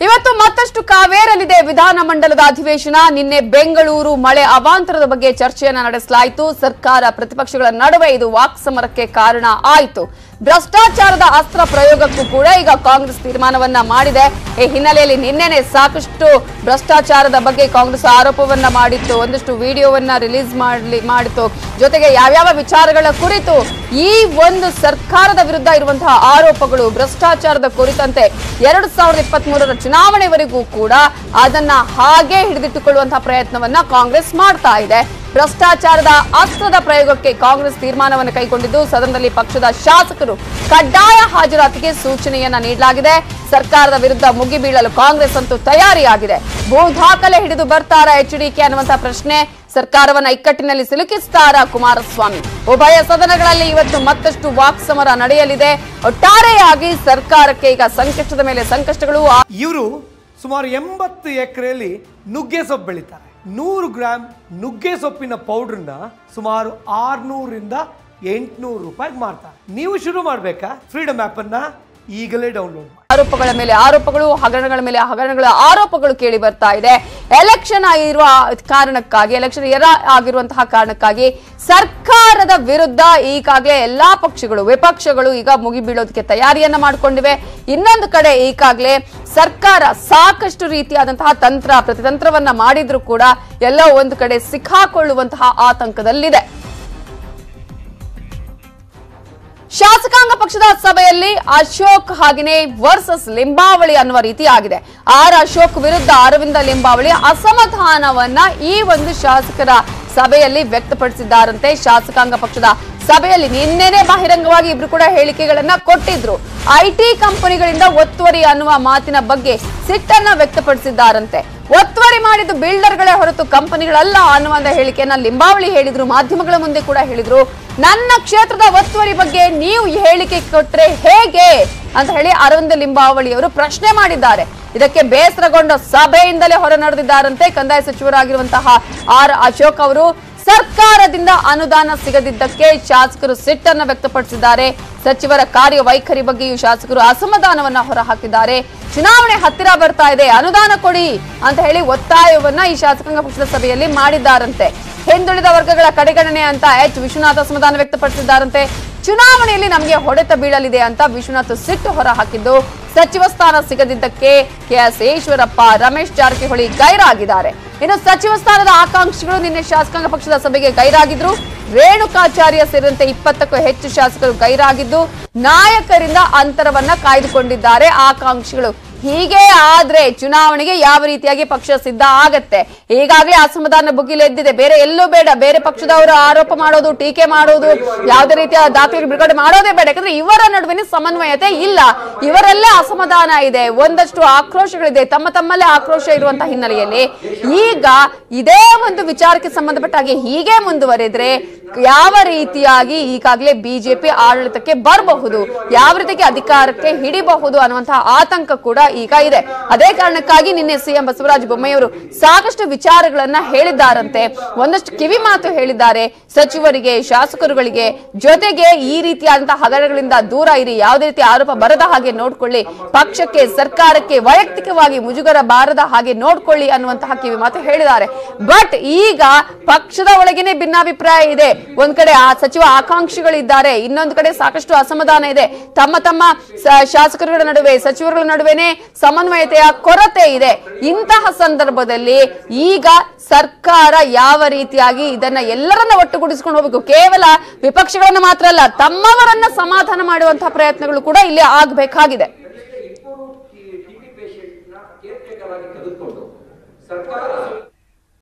ಇವತ್ತು ಮತ್ತಷ್ಟು ಕಾವೇರಲಿದೆ ವಿಧಾನಮಂಡಲದ ಅಧಿವೇಶನ. ನಿನ್ನೆ ಬೆಂಗಳೂರು ಮಳೆ ಅವಾಂತರದ ಬಗ್ಗೆ ಚರ್ಚೆಯನ್ನ ನಡೆಸಲಾಯಿತು. ಸರ್ಕಾರ ಪ್ರತಿಪಕ್ಷಗಳ ನಡುವೆ ಇದು ವಾಕ್ಸಮರಕ್ಕೆ ಕಾರಣ ಆಯಿತು. ಭ್ರಷ್ಟಾಚಾರದ ಅಸ್ತ್ರ ಪ್ರಯೋಗಕ್ಕೂ ಕೂಡ ಈಗ ಕಾಂಗ್ರೆಸ್ ತೀರ್ಮಾನವನ್ನ ಮಾಡಿದೆ. ಈ ಹಿನ್ನೆಲೆಯಲ್ಲಿ ನಿನ್ನೆನೆ ಸಾಕಷ್ಟು ಭ್ರಷ್ಟಾಚಾರದ ಬಗ್ಗೆ ಕಾಂಗ್ರೆಸ್ ಆರೋಪವನ್ನ ಮಾಡಿತ್ತು. ಒಂದಷ್ಟು ವಿಡಿಯೋವನ್ನ ರಿಲೀಸ್ ಮಾಡಲಿ, ಮಾಡಿತ್ತು. ಜೊತೆಗೆ ಯಾವ್ಯಾವ ವಿಚಾರಗಳ ಕುರಿತು ಈ ಒಂದು ಸರ್ಕಾರದ ವಿರುದ್ಧ ಇರುವಂತಹ ಆರೋಪಗಳು ಭ್ರಷ್ಟಾಚಾರದ ಕುರಿತಂತೆ ಎರಡು ಸಾವಿರದ ಇಪ್ಪತ್ತ್ ಮೂರರ ಚುನಾವಣೆವರೆಗೂ ಕೂಡ ಅದನ್ನ ಹಾಗೆ ಹಿಡಿದಿಟ್ಟುಕೊಳ್ಳುವಂತಹ ಪ್ರಯತ್ನವನ್ನ ಕಾಂಗ್ರೆಸ್ ಮಾಡ್ತಾ ಇದೆ. ಭ್ರಷ್ಟಾಚಾರದ ಅಸ್ತ್ರದ ಪ್ರಯೋಗಕ್ಕೆ ಕಾಂಗ್ರೆಸ್ ತೀರ್ಮಾನವನ್ನು ಕೈಗೊಂಡಿದ್ದು, ಸದನದಲ್ಲಿ ಪಕ್ಷದ ಶಾಸಕರು ಕಡ್ಡಾಯ ಹಾಜರಾತಿಗೆ ಸೂಚನೆಯನ್ನ ನೀಡಲಾಗಿದೆ. ಸರ್ಕಾರದ ವಿರುದ್ಧ ಮುಗಿಬೀಳಲು ಕಾಂಗ್ರೆಸ್ ಅಂತೂ ತಯಾರಿಯಾಗಿದೆ. ಭೂ ದಾಖಲೆ ಹಿಡಿದು ಬರ್ತಾರಾ ಎಚ್ಡಿಕೆ ಅನ್ನುವಂತಹ ಪ್ರಶ್ನೆ ಸರ್ಕಾರವನ್ನ ಇಕ್ಕಟ್ಟಿನಲ್ಲಿ ಸಿಲುಕಿಸ್ತಾರಾ ಕುಮಾರಸ್ವಾಮಿ? ಉಭಯ ಸದನಗಳಲ್ಲಿ ಇವತ್ತು ಮತ್ತಷ್ಟು ವಾಕ್ಸಮರ ನಡೆಯಲಿದೆ. ಒಟ್ಟಾರೆಯಾಗಿ ಸರ್ಕಾರಕ್ಕೆ ಈಗ ಸಂಕಷ್ಟದ ಮೇಲೆ ಸಂಕಷ್ಟಗಳು ಇವರು ಸುಮಾರು ಎಂಬತ್ತು ಎಕರೆಯಲ್ಲಿ ನುಗ್ಗೆ ಸೊಪ್ಪು ಬೆಳೀತಾರೆ ನೂರು ಗ್ರಾಮ್ ನುಗ್ಗೆ ಸೊಪ್ಪಿನ ಪೌಡ್ರನ್ನ ಸುಮಾರು ಆರ್ನೂರಿಂದ ಎಂಟುನೂರು ರೂಪಾಯಿಗೆ ಮಾರ್ತಾರೆ. ನೀವು ಶುರು ಮಾಡಬೇಕಾ? ಫ್ರೀಡಮ್ ಆ್ಯಪನ್ನು ಈಗಲೇ ಡೌನ್ಲೋಡ್ ಆರೋಪಗಳ ಮೇಲೆ ಆರೋಪಗಳು, ಹಗರಣಗಳ ಮೇಲೆ ಹಗರಣಗಳ ಆರೋಪಗಳು ಕೇಳಿ ಬರ್ತಾ ಇದೆ. ಎಲೆಕ್ಷನ್ ಆಗಿರುವ ಕಾರಣಕ್ಕಾಗಿ ಎಲೆಕ್ಷನ್ ಎರ ಆಗಿರುವಂತಹ ಕಾರಣಕ್ಕಾಗಿ ಸರ್ಕಾರದ ವಿರುದ್ಧ ಈಗಾಗಲೇ ಎಲ್ಲಾ ಪಕ್ಷಗಳು, ವಿಪಕ್ಷಗಳು ಈಗ ಮುಗಿಬೀಳೋದಕ್ಕೆ ತಯಾರಿಯನ್ನ ಮಾಡಿಕೊಂಡಿವೆ. ಇನ್ನೊಂದು ಕಡೆ ಈಗಾಗಲೇ ಸರ್ಕಾರ ಸಾಕಷ್ಟು ರೀತಿಯಾದಂತಹ ತಂತ್ರ, ಪ್ರತಿತಂತ್ರವನ್ನ ಮಾಡಿದ್ರು ಕೂಡ ಎಲ್ಲ ಒಂದು ಕಡೆ ಸಿಕ್ಕಾಕೊಳ್ಳುವಂತಹ ಆತಂಕದಲ್ಲಿದೆ. ಶಾಸಕಾಂಗ ಪಕ್ಷದ ಸಭೆಯಲ್ಲಿ ಅಶೋಕ್ ಹಾಗೆಯೇ ವರ್ಸಸ್ ಲಿಂಬಾವಳಿ ಅನ್ನುವ ರೀತಿ ಆಗಿದೆ ಆರ್ ಅಶೋಕ್ ವಿರುದ್ಧ ಅರವಿಂದ ಲಿಂಬಾವಳಿ ಅಸಮಾಧಾನವನ್ನ ಈ ಒಂದು ಶಾಸಕರ ಸಭೆಯಲ್ಲಿ ವ್ಯಕ್ತಪಡಿಸಿದ್ದಾರಂತೆ. ಶಾಸಕಾಂಗ ಪಕ್ಷದ ಸಭೆಯಲ್ಲಿ ನಿನ್ನೆನೆ ಬಹಿರಂಗವಾಗಿ ಇಬ್ರು ಕೂಡ ಹೇಳಿಕೆಗಳನ್ನ ಕೊಟ್ಟಿದ್ರು. ಐಟಿ ಕಂಪನಿಗಳಿಂದ ಒತ್ತುವರಿ ಅನ್ನುವ ಮಾತಿನ ಬಗ್ಗೆ ಸಿಟ್ಟನ್ನ ವ್ಯಕ್ತಪಡಿಸಿದ್ದಾರಂತೆ. ಒತ್ತುವರಿ ಮಾಡಿದ್ದು ಬಿಲ್ಡರ್ಗಳೇ ಹೊರತು ಕಂಪನಿಗಳಲ್ಲ ಅನ್ನುವಂತ ಹೇಳಿಕೆಯನ್ನ ಲಿಂಬಾವಳಿ ಹೇಳಿದ್ರು. ಮಾಧ್ಯಮಗಳ ಮುಂದೆ ಕೂಡ ಹೇಳಿದ್ರು. ನನ್ನ ಕ್ಷೇತ್ರದ ಒತ್ತುವರಿ ಬಗ್ಗೆ ನೀವು ಹೇಳಿಕೆ ಕೊಟ್ರೆ ಹೇಗೆ? ಅಂತ ಹೇಳಿ ಅರವಿಂದ ಲಿಂಬಾವಳಿ ಅವರು ಪ್ರಶ್ನೆ ಮಾಡಿದ್ದಾರೆ. ಇದಕ್ಕೆ ಬೇಸರಗೊಂಡ ಸಭೆಯಿಂದಲೇ ಹೊರ ನಡೆದಿದ್ದಾರಂತೆ ಕಂದಾಯ ಸಚಿವರಾಗಿರುವಂತಹ ಆರ್ ಅಶೋಕ್ ಅವರು. ಸರ್ಕಾರದಿಂದ ಅನುದಾನ ಸಿಗದಿದ್ದಕ್ಕೆ ಶಾಸಕರು ಸಿಟ್ಟನ್ನು ವ್ಯಕ್ತಪಡಿಸಿದ್ದಾರೆ. ಸಚಿವರ ಕಾರ್ಯವೈಖರಿ ಬಗ್ಗೆಯೂ ಶಾಸಕರು ಅಸಮಾಧಾನವನ್ನ ಹೊರಹಾಕಿದ್ದಾರೆ. ಚುನಾವಣೆ ಹತ್ತಿರ ಬರ್ತಾ ಇದೆ, ಅನುದಾನ ಕೊಡಿ ಅಂತ ಹೇಳಿ ಒತ್ತಾಯವನ್ನ ಈ ಶಾಸಕಾಂಗ ಪಕ್ಷದ ಸಭೆಯಲ್ಲಿ ಮಾಡಿದ್ದಾರಂತೆ. ಹಿಂದುಳಿದ ವರ್ಗಗಳ ಕಡೆಗಣನೆ ಅಂತ ಎಚ್. ವಿಶ್ವನಾಥ್ ಅಸಮಾಧಾನ ವ್ಯಕ್ತಪಡಿಸಿದ್ದಾರಂತೆ. ಚುನಾವಣೆಯಲ್ಲಿ ನಮಗೆ ಹೊಡೆತ ಬೀಳಲಿದೆ ಅಂತ ವಿಶ್ವನಾಥ್ ಸಿಟ್ಟು ಹೊರ ಹಾಕಿದ್ದು ಸಚಿವ ಸ್ಥಾನ ಸಿಗದಿದ್ದಕ್ಕೆ ಕೆಎಸ್ ಈಶ್ವರಪ್ಪ, ರಮೇಶ್ ಜಾರಕಿಹೊಳಿ ಗೈರಾಗಿದ್ದಾರೆ. ಇನ್ನು ಸಚಿವ ಸ್ಥಾನದ ಆಕಾಂಕ್ಷಿಗಳು ನಿನ್ನೆ ಶಾಸಕಾಂಗ ಪಕ್ಷದ ಸಭೆಗೆ ಗೈರಾಗಿದ್ರು. ರೇಣುಕಾಚಾರ್ಯ ಸೇರಿದಂತೆ ಇಪ್ಪತ್ತಕ್ಕೂ ಹೆಚ್ಚು ಶಾಸಕರು ಗೈರಾಗಿದ್ದು, ನಾಯಕರಿಂದ ಅಂತರವನ್ನ ಕಾಯ್ದುಕೊಂಡಿದ್ದಾರೆ ಆಕಾಂಕ್ಷಿಗಳು. ಹೀಗೆ ಆದ್ರೆ ಚುನಾವಣೆಗೆ ಯಾವ ರೀತಿಯಾಗಿ ಪಕ್ಷ ಸಿದ್ಧ ಆಗತ್ತೆ? ಈಗಾಗಲೇ ಅಸಮಾಧಾನ ಬುಗಿಲೆದ್ದಿದೆ ಬೇರೆ ಎಲ್ಲೂ ಬೇಡ. ಬೇರೆ ಪಕ್ಷದವರು ಆರೋಪ ಮಾಡೋದು, ಟೀಕೆ ಮಾಡೋದು, ಯಾವುದೇ ರೀತಿಯ ದಾಖಲೆ ಬಿಡುಗಡೆ ಮಾಡೋದೇ ಬೇಡ. ಯಾಕಂದ್ರೆ ಇವರ ನಡುವಿನ ಸಮನ್ವಯತೆ ಇಲ್ಲ. ಇವರಲ್ಲೇ ಅಸಮಾಧಾನ ಇದೆ. ಒಂದಷ್ಟು ಆಕ್ರೋಶಗಳಿದೆ. ತಮ್ಮ ತಮ್ಮಲ್ಲೇ ಆಕ್ರೋಶ ಇರುವಂತಹ ಹಿನ್ನೆಲೆಯಲ್ಲಿ. ಈಗ ಇದೇ ಒಂದು ವಿಚಾರಕ್ಕೆ ಸಂಬಂಧಪಟ್ಟಾಗಿ ಹೀಗೆ ಮುಂದುವರೆದ್ರೆ ಯಾವ ರೀತಿಯಾಗಿ ಈಗಾಗಲೇ ಬಿಜೆಪಿ ಆಡಳಿತಕ್ಕೆ ಬರಬಹುದು? ಯಾವ ರೀತಿಗೆ ಅಧಿಕಾರಕ್ಕೆ ಹಿಡಿಬಹುದು ಅನ್ನುವಂತಹ ಆತಂಕ ಕೂಡ ಈಗ ಇದೆ. ಅದೇ ಕಾರಣಕ್ಕಾಗಿ ನಿನ್ನೆ ಸಿಎಂ ಬಸವರಾಜ ಬೊಮ್ಮೆಯವರು ಸಾಕಷ್ಟು ವಿಚಾರಗಳನ್ನ ಹೇಳಿದ್ದಾರಂತೆ. ಒಂದಷ್ಟು ಕಿವಿ ಮಾತು ಹೇಳಿದ್ದಾರೆ. ಸಚಿವರಿಗೆ, ಶಾಸಕರುಗಳಿಗೆ ಜೊತೆಗೆ ಈ ರೀತಿಯಾದಂತಹ ಹಗರಣಗಳಿಂದ ದೂರ ಇರಿ. ಯಾವುದೇ ರೀತಿ ಆರೋಪ ಬರದ ಹಾಗೆ ನೋಡ್ಕೊಳ್ಳಿ. ಪಕ್ಷಕ್ಕೆ, ಸರ್ಕಾರಕ್ಕೆ ವೈಯಕ್ತಿಕವಾಗಿ ಮುಜುಗರ ಬಾರದ ಹಾಗೆ ನೋಡ್ಕೊಳ್ಳಿ ಅನ್ನುವಂತಹ ಕಿವಿ ಮಾತು ಹೇಳಿದ್ದಾರೆ. ಬಟ್ ಈಗ ಪಕ್ಷದ ಒಳಗೇನೆ ಭಿನ್ನಾಭಿಪ್ರಾಯ ಇದೆ. ಒಂದ್ ಕಡೆ ಆ ಸಚಿವ ಆಕಾಂಕ್ಷಿಗಳಿದ್ದಾರೆ. ಇನ್ನೊಂದು ಕಡೆ ಸಾಕಷ್ಟು ಅಸಮಾಧಾನ ಇದೆ. ತಮ್ಮ ತಮ್ಮ ಶಾಸಕರುಗಳ ನಡುವೆ, ಸಚಿವರುಗಳ ನಡುವೆನೆ ಸಮನ್ವಯತೆಯ ಕೊರತೆ ಇದೆ. ಇಂತಹ ಸಂದರ್ಭದಲ್ಲಿ ಈಗ ಸರ್ಕಾರ ಯಾವ ರೀತಿಯಾಗಿ ಇದನ್ನ ಎಲ್ಲರನ್ನ ಒಟ್ಟುಗೂಡಿಸಿಕೊಂಡು ಹೋಗಬೇಕು? ಕೇವಲ ವಿಪಕ್ಷಗಳನ್ನು ಮಾತ್ರ ಅಲ್ಲ, ತಮ್ಮವರನ್ನ ಸಮಾಧಾನ ಮಾಡುವಂತಹ ಪ್ರಯತ್ನಗಳು ಕೂಡ ಇಲ್ಲಿ ಆಗಬೇಕಾಗಿದೆ. ಸರ್ಕಾರ